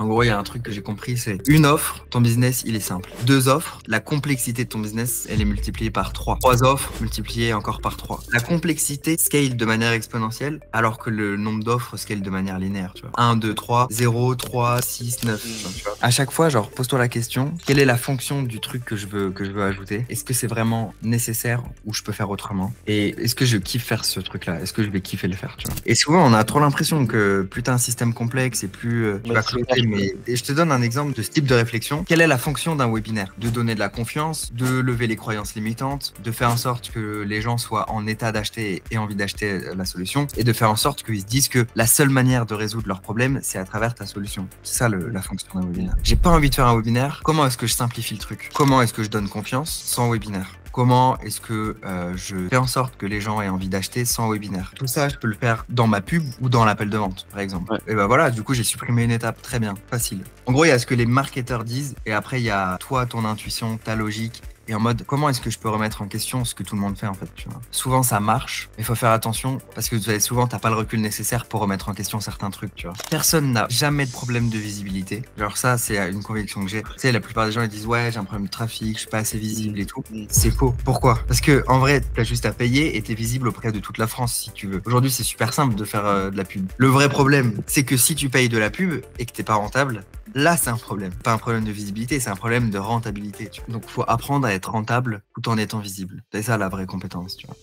En gros, il y a un truc que j'ai compris, c'est une offre, ton business, il est simple. Deux offres, la complexité de ton business, elle est multipliée par trois. Trois offres multipliées encore par trois. La complexité scale de manière exponentielle, alors que le nombre d'offres scale de manière linéaire, tu vois. 1, 2, 3, 0, 3, 6, 9, tu vois. À chaque fois, genre, pose-toi la question, quelle est la fonction du truc que je veux, que je veux ajouter? Est-ce que c'est vraiment nécessaire ou je peux faire autrement? Et est-ce que je kiffe faire ce truc-là? Est-ce que je vais kiffer le faire, tu vois? Et souvent, on a trop l'impression que plus t'as un système complexe et plus euh, tu vas closer, mais et je te donne un exemple de ce type de réflexion. Quelle est la fonction d'un webinaire? De donner de la confiance, de lever les croyances limitantes, de faire en sorte que les gens soient en état d'acheter et envie d'acheter euh, la solution, et de faire en sorte qu'ils se disent que la seule manière de résoudre leurs problèmes, c'est à travers ta solution. C'est ça la fonction d'un webinaire. J'ai pas envie de faire un webinaire. Comment est-ce que je simplifie le truc? Comment est-ce que je donne confiance sans webinaire? Comment est-ce que euh, je fais en sorte que les gens aient envie d'acheter sans webinaire? Tout ça, je peux le faire dans ma pub ou dans l'appel de vente, par exemple. Ouais. Et ben voilà, du coup, j'ai supprimé une étape. Très bien, facile. En gros, il y a ce que les marketeurs disent, et après, il y a toi, ton intuition, ta logique. Et en mode, comment est-ce que je peux remettre en question ce que tout le monde fait en fait, tu vois? Souvent ça marche, mais il faut faire attention parce que vous savez, souvent t'as pas le recul nécessaire pour remettre en question certains trucs, tu vois? Personne n'a jamais de problème de visibilité. Genre ça, c'est une conviction que j'ai. Tu sais, la plupart des gens ils disent ouais, j'ai un problème de trafic, je suis pas assez visible et tout. C'est faux. Pourquoi? Parce que en vrai, t'as juste à payer et t'es visible auprès de toute la France si tu veux. Aujourd'hui, c'est super simple de faire euh, de la pub. Le vrai problème, c'est que si tu payes de la pub et que t'es pas rentable, Là, c'est un problème. Pas un problème de visibilité, c'est un problème de rentabilité. Tu vois. Donc, faut apprendre à être rentable tout en étant visible. C'est ça la vraie compétence, tu vois.